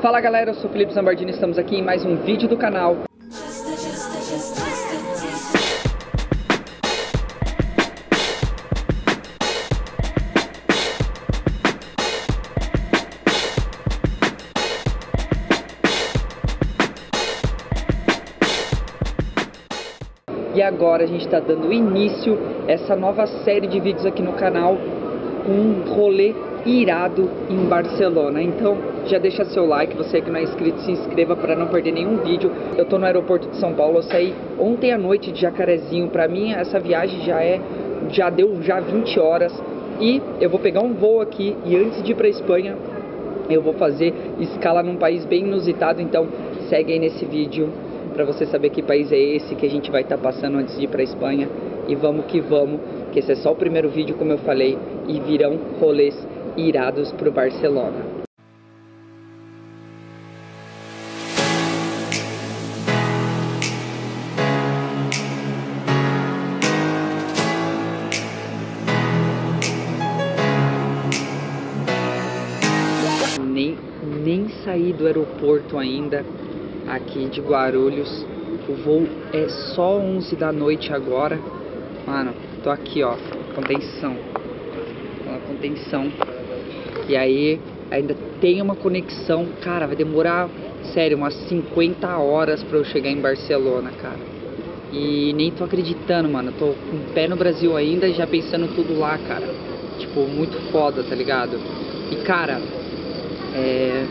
Fala galera, eu sou Felipe Zambardini, estamos aqui em mais um vídeo do canal. E agora a gente está dando início a essa nova série de vídeos aqui no canal, um rolê irado em Barcelona. Então já deixa seu like, você que não é inscrito se inscreva para não perder nenhum vídeo. Eu tô no aeroporto de São Paulo, eu saí ontem à noite de Jacarezinho. Para mim essa viagem já é já deu já 20 horas e eu vou pegar um voo aqui e antes de ir para Espanha eu vou fazer escala num país bem inusitado, então segue aí nesse vídeo para você saber que país é esse que a gente vai estar tá passando antes de ir para Espanha. E vamos que vamos, que esse é só o primeiro vídeo, como eu falei, e virão rolês irados pro Barcelona. Nem, nem saí do aeroporto ainda aqui de Guarulhos. O voo é só 11 da noite agora. Mano, tô aqui, ó, contenção. Contenção. E aí ainda tem uma conexão, cara, vai demorar, sério, umas 50 horas para eu chegar em Barcelona, cara. E nem tô acreditando, mano. Tô com o pé no Brasil ainda e já pensando tudo lá, cara. Tipo, muito foda, tá ligado? E cara, é,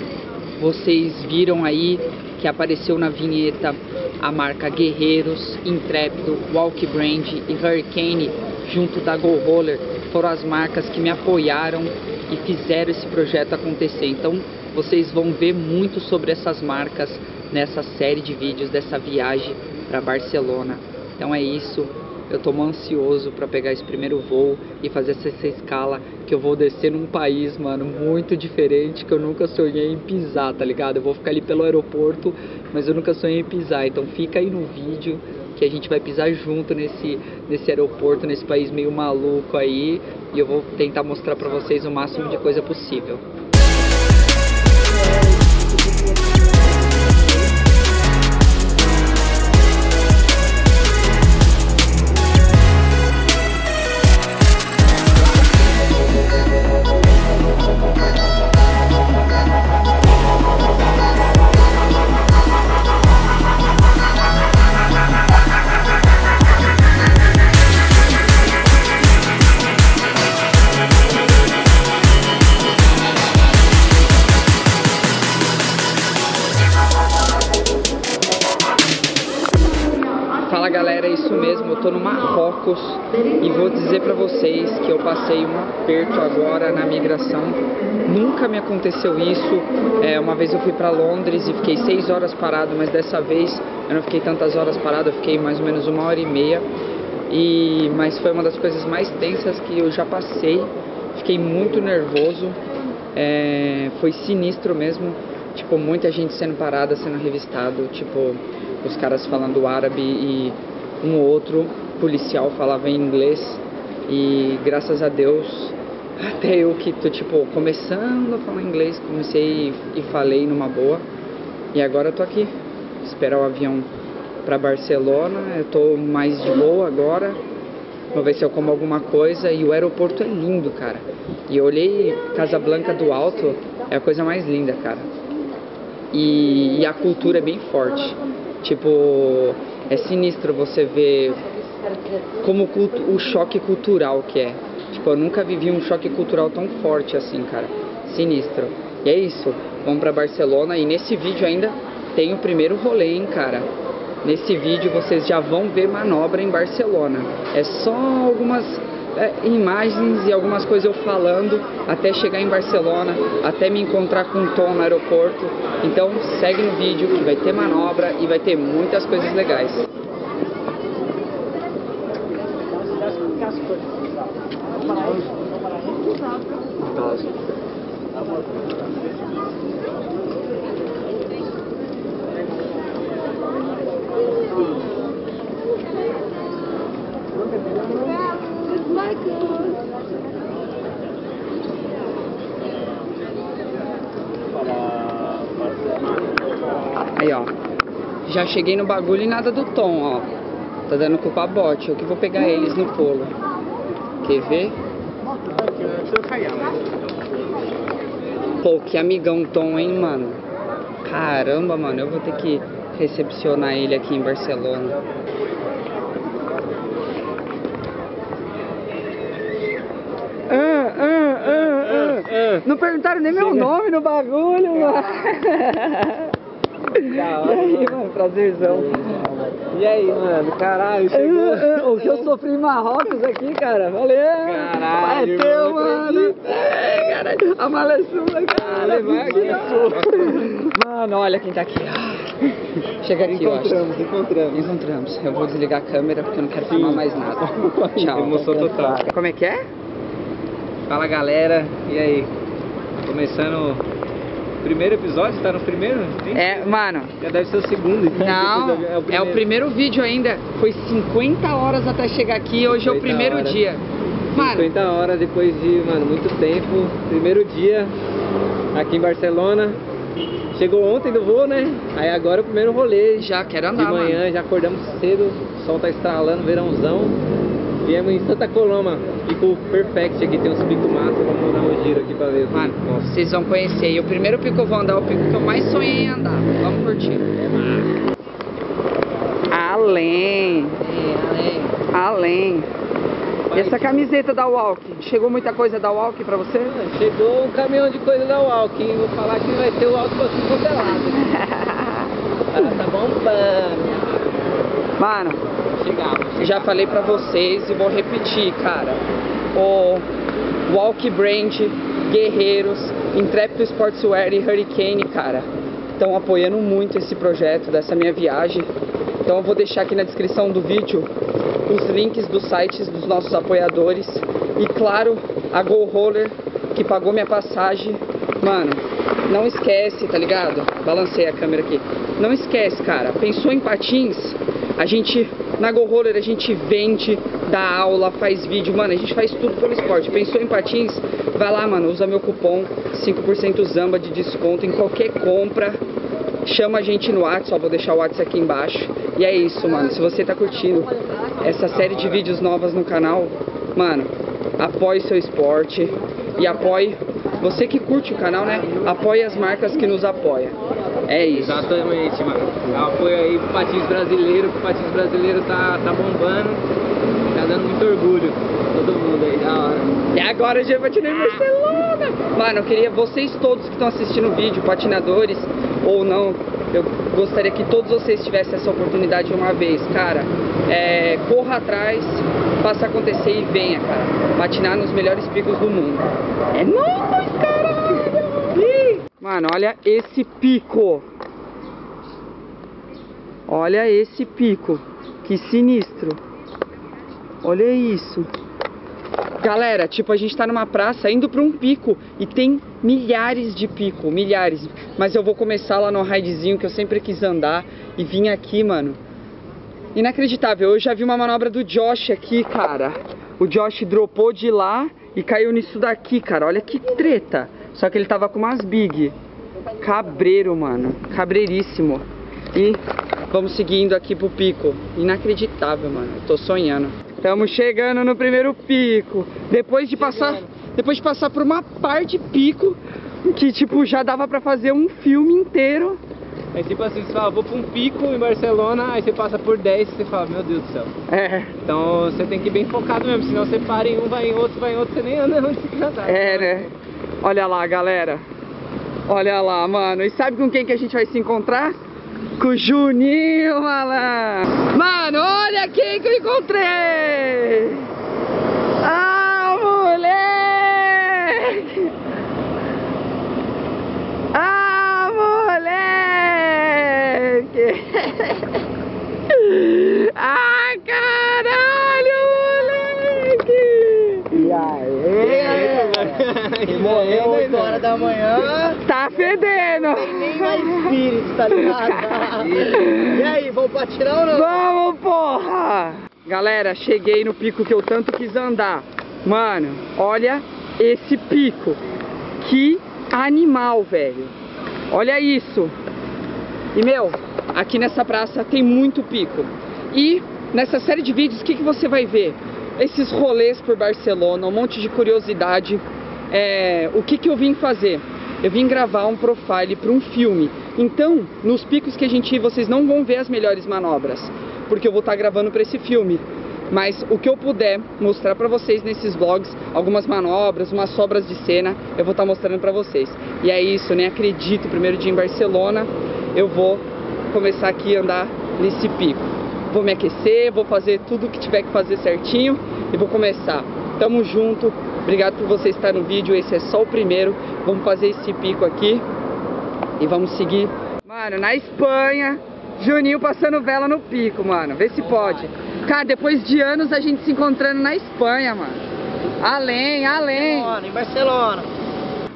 vocês viram aí que apareceu na vinheta a marca Guerreiros, Intrépido, Walk Brand e Hurricane, junto da Go Roller, foram as marcas que me apoiaram e fizeram esse projeto acontecer. Então vocês vão ver muito sobre essas marcas nessa série de vídeos dessa viagem para Barcelona. Então é isso. Eu tô ansioso para pegar esse primeiro voo e fazer essa, essa, escala que eu vou descer num país, mano, muito diferente que eu nunca sonhei em pisar, tá ligado? Eu vou ficar ali pelo aeroporto, mas eu nunca sonhei em pisar. Então fica aí no vídeo que a gente vai pisar junto nesse, nesse aeroporto, nesse país meio maluco aí, e eu vou tentar mostrar para vocês o máximo de coisa possível. Isso mesmo, eu tô no Marrocos e vou dizer pra vocês que eu passei um aperto agora na migração. Nunca me aconteceu isso. É, uma vez eu fui pra Londres e fiquei seis horas parado, mas dessa vez eu não fiquei tantas horas parado, eu fiquei mais ou menos uma hora e meia. E, mas foi uma das coisas mais tensas que eu já passei. Fiquei muito nervoso, é, foi sinistro mesmo. Tipo, muita gente sendo parada, sendo revistado, tipo, os caras falando árabe e um ou outro policial falava em inglês e graças a Deus até eu que tô tipo começando a falar inglês comecei e falei numa boa. E agora eu tô aqui esperar o avião para Barcelona. Eu tô mais de boa agora. Vou ver se eu como alguma coisa. E o aeroporto é lindo cara. E eu olhei Casablanca do alto é a coisa mais linda cara. E, e a cultura é bem forte. Tipo, é sinistro você ver como o choque cultural que é. Tipo, eu nunca vivi um choque cultural tão forte assim, cara. Sinistro. E é isso. Vamos pra Barcelona e nesse vídeo ainda tem o primeiro rolê, hein, cara. Nesse vídeo vocês já vão ver manobra em Barcelona. É só algumas é, imagens e algumas coisas eu falando até chegar em Barcelona, até me encontrar com o Tom no aeroporto. Então segue no vídeo que vai ter manobra e vai ter muitas coisas legais. para Aí, ó. Já cheguei no bagulho e nada do Tom, ó. Tá dando culpa bote. Eu que vou pegar eles no polo. Quer ver? Pô, que amigão Tom, hein, mano? Caramba, mano, eu vou ter que recepcionar ele aqui em Barcelona. Ah, ah, ah, ah. Não perguntaram nem meu nome no bagulho, mano. E aí, mano, prazerzão. E aí, mano? Caralho, chegou. Ah, ah, O que eu sofri em Marrocos aqui, cara. Valeu. Caralho, É teu, mano. É, caralho. A mala é sua, cara. Mentira. Mano, olha quem tá aqui. ó. Chega aqui, eu acho. Encontramos, encontramos. Encontramos. Eu vou desligar a câmera porque eu não quero filmar mais nada. Tchau. Emoção total. Como é que é? Fala galera, e aí? Começando o primeiro episódio, tá no primeiro? Sim? É, mano. Já deve ser o segundo. Não, é o primeiro vídeo ainda. Foi 50 horas até chegar aqui. Hoje é o 50 primeiro horas. dia. Mano, 50 horas depois de, mano, muito tempo. Primeiro dia aqui em Barcelona. Chegou ontem do voo, né? Aí agora é o primeiro rolê. já quero De andar, manhã, mano. já acordamos cedo, o sol tá estralando, verãozão. Viemos em Santa Coloma, pico perfect aqui, tem uns picos massa, vamos dar um giro aqui pra ver. Mano, vocês vão conhecer. E o primeiro pico que eu vou andar é o pico que eu mais sonhei em andar. Vamos curtir. Além, além. E essa camiseta da Walk? Chegou muita coisa da Walk pra você? Chegou um caminhão de coisa da Walk, hein? Vou falar que vai ter o Walk pra tudo quanto é lado. Ela tá bombando. Mano, Já falei pra vocês e vou repetir, cara. O Walk Brand, Guerreiros, Intrépido Sportswear e Hurricane, cara, estão apoiando muito esse projeto dessa minha viagem. Então eu vou deixar aqui na descrição do vídeo os links dos sites dos nossos apoiadores e claro, a Go Roller que pagou minha passagem. Mano, não esquece, tá ligado? Balancei a câmera aqui. Não esquece, cara. Pensou em patins? A gente na Go Roller a gente vende, dá aula, faz vídeo, mano, a gente faz tudo pelo esporte. Pensou em patins? Vai lá, mano, usa meu cupom 5% Zamba de desconto em qualquer compra. Chama a gente no WhatsApp, ó, vou deixar o WhatsApp aqui embaixo. E é isso, mano. Se você tá curtindo essa série de vídeos novas no canal, mano, apoie seu esporte e apoie você que curte o canal, né? Apoie as marcas que nos apoiam. É isso. Exatamente, mano. Apoio aí pro Patins Brasileiro, que o Patins Brasileiro tá, tá bombando. Tá dando muito orgulho. Todo mundo aí, da hora. E agora já patinei em Barcelona! Mano, eu queria vocês todos que estão assistindo o vídeo, patinadores ou não, eu gostaria que todos vocês tivessem essa oportunidade uma vez, cara. É, corra atrás, faça acontecer e venha, cara. Patinar nos melhores picos do mundo. É nóis, caralho! Mano, olha esse pico. Olha esse pico. Que sinistro. Olha isso. Galera, tipo, a gente tá numa praça indo pra um pico e tem milhares de pico, milhares. Mas eu vou começar lá no raidezinho que eu sempre quis andar e vim aqui, mano. Inacreditável, eu já vi uma manobra do Josh aqui, cara. O Josh dropou de lá e caiu nisso daqui, cara. Olha que treta. Só que ele tava com umas big. Cabreiro, mano. Cabreiríssimo. E vamos seguindo aqui pro pico. Inacreditável, mano. Eu tô sonhando. Estamos chegando no primeiro pico. Depois de passar, depois de passar por uma parte de pico que tipo já dava pra fazer um filme inteiro. É tipo assim, você fala, vou pra um pico em Barcelona, aí você passa por 10 e você fala, meu Deus do céu. É, Então você tem que ir bem focado mesmo, senão você para em um, vai em outro, vai em outro, você nem anda onde você andar. é, né? Olha lá, galera. Olha lá, mano. E sabe com quem que a gente vai se encontrar? Com o Juninho, malandro. Mano, olha quem que eu encontrei. Ah, moleque. Ah, moleque. Ah, caralho, moleque. E aí? morreu 8 horas da manhã, Tá fedendo. nem mais espírito, tá ligado? e aí, vamos pra tirar ou não? Vamos, porra! Galera, cheguei no pico que eu tanto quis andar. Mano, olha esse pico. Que animal, velho. Olha isso. E meu, aqui nessa praça tem muito pico. E nessa série de vídeos, o que, que você vai ver? Esses rolês por Barcelona, um monte de curiosidade. É, o que, que eu vim fazer? Eu vim gravar um profile para um filme. Então, nos picos que a gente ir, vocês não vão ver as melhores manobras, porque eu vou estar tá gravando para esse filme. Mas o que eu puder mostrar pra vocês nesses vlogs, algumas manobras, umas sobras de cena, eu vou estar tá mostrando pra vocês. E é isso, nem acredito, primeiro dia em Barcelona, eu vou começar aqui a andar nesse pico. Vou me aquecer, vou fazer tudo o que tiver que fazer certinho e vou começar. Tamo junto, obrigado por você estar no vídeo, esse é só o primeiro. Vamos fazer esse pico aqui e vamos seguir. Mano, na Espanha, Juninho passando vela no pico, mano. Vê se pode. Cara, depois de anos a gente se encontrando na Espanha, mano. Além, além. Barcelona, em Barcelona.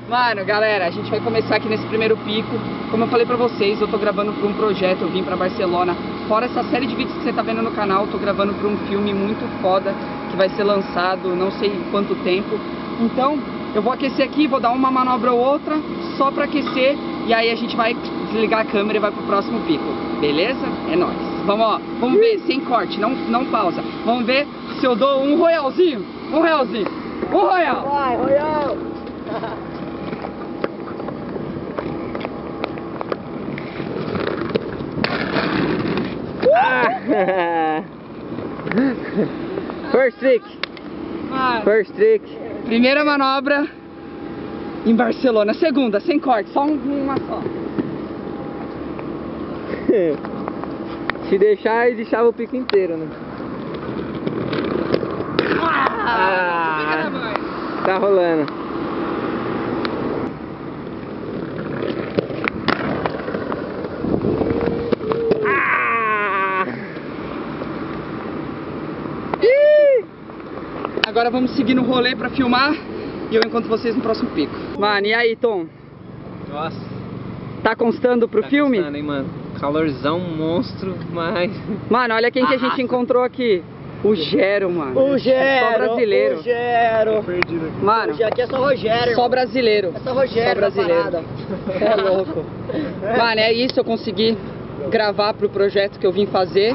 Mano, galera, a gente vai começar aqui nesse primeiro pico. Como eu falei pra vocês, eu tô gravando pra um projeto, eu vim pra Barcelona. Fora essa série de vídeos que você tá vendo no canal, tô gravando pra um filme muito foda que vai ser lançado não sei quanto tempo. Então, eu vou aquecer aqui, vou dar uma manobra ou outra, só pra aquecer, e aí a gente vai desligar a câmera e vai pro próximo pico. Beleza? É nóis. Vamos, ó, vamos ver, sem corte, não, não pausa. Vamos ver se eu dou um royalzinho. Um royalzinho. Um royal. Vai, Royal. First trick. Mano, First trick. primeira manobra em Barcelona. Segunda, sem corte, só um- uma só. Se deixar, ele deixava o pico inteiro, né? Ah. Tá rolando. Ah! Ih! Agora vamos seguir no rolê pra filmar e eu encontro vocês no próximo pico. Mano, e aí, Tom? Nossa, Tá constando pro tá filme? gostando, hein, mano? Calorzão monstro, mas. Mano, olha quem que a gente encontrou aqui. O Gero, mano. O Gero. Só brasileiro. O Gero. Perdido aqui. Mano, Aqui é só Rogério. só brasileiro. É só Rogério. Só brasileiro. É louco. Mano, é isso, eu consegui gravar pro projeto que eu vim fazer.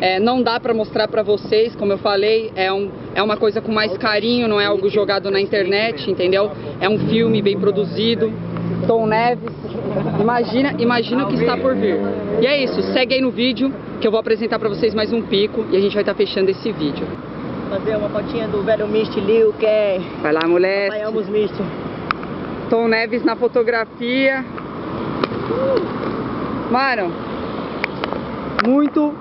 É, não dá pra mostrar pra vocês, como eu falei, é, um, é uma coisa com mais carinho, não é algo jogado na internet, entendeu? É um filme bem produzido. Tom Neves, imagina, imagina o que está por vir. E é isso, segue aí no vídeo que eu vou apresentar pra vocês mais um pico e a gente vai estar fechando esse vídeo. Fazer uma fotinha do velho Mist Liu, Ken. Vai lá, moleque. Apanhamos Mist. Tom Neves na fotografia. Mano, muito,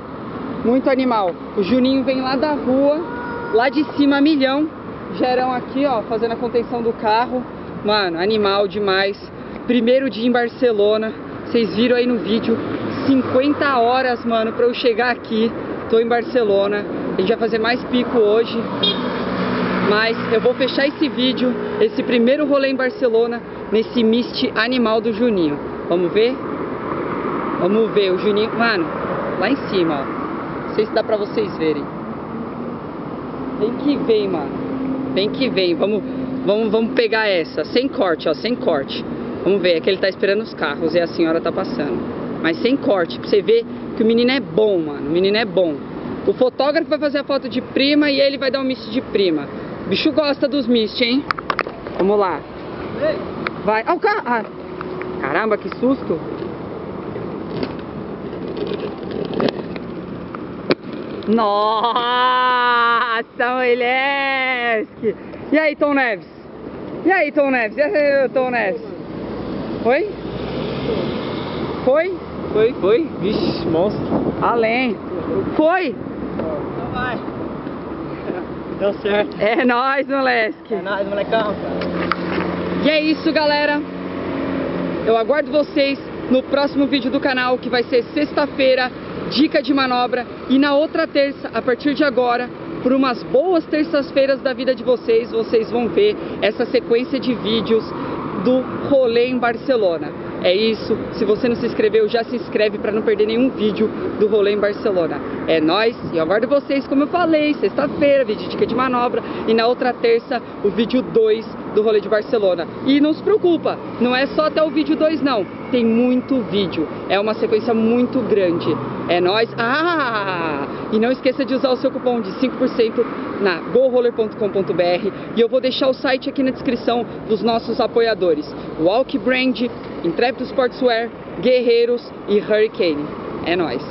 muito animal. O Juninho vem lá da rua, lá de cima, milhão. Gerão aqui, ó, fazendo a contenção do carro. Mano, animal demais. Primeiro dia em Barcelona. Vocês viram aí no vídeo. 50 horas, mano, pra eu chegar aqui. Tô em Barcelona. A gente vai fazer mais pico hoje. Mas eu vou fechar esse vídeo, esse primeiro rolê em Barcelona, nesse mist animal do Juninho. Vamos ver? Vamos ver o Juninho. Mano, lá em cima, ó. Não sei se dá pra vocês verem. Vem que vem, mano. Vem que vem. Vamos, vamos, vamos pegar essa. Sem corte, ó. Sem corte. Vamos ver. É que ele tá esperando os carros e a senhora tá passando. Mas sem corte. Pra você ver que o menino é bom, mano. O menino é bom. O fotógrafo vai fazer a foto de prima e ele vai dar um mist de prima. O bicho gosta dos mist, hein? Vamos lá. Vai. Ah, o carro. Ah. Caramba, que susto. Nossa, moleque! E aí, Tom Neves? E aí, Tom Neves? E aí, Tom Neves? Foi? Foi? Foi, foi. Vixe, monstro. Além. Foi? Então vai. Deu certo. É nóis, moleque. É nóis, molecão. E é isso, galera. Eu aguardo vocês no próximo vídeo do canal, que vai ser sexta-feira, dica de manobra. E na outra terça, a partir de agora, por umas boas terças-feiras da vida de vocês, vocês vão ver essa sequência de vídeos do rolê em Barcelona. É isso. Se você não se inscreveu, já se inscreve para não perder nenhum vídeo do rolê em Barcelona. É nóis. E eu aguardo vocês, como eu falei, sexta-feira, vídeo dica de manobra. E na outra terça, o vídeo 2 do rolê de Barcelona. E não se preocupa, não é só até o vídeo 2 não, tem muito vídeo, é uma sequência muito grande. É nóis. Ah! E não esqueça de usar o seu cupom de 5% na goroller.com.br e eu vou deixar o site aqui na descrição dos nossos apoiadores. Walk Brand, Intrépido Sportswear, Guerreiros e Hurricane. É nóis.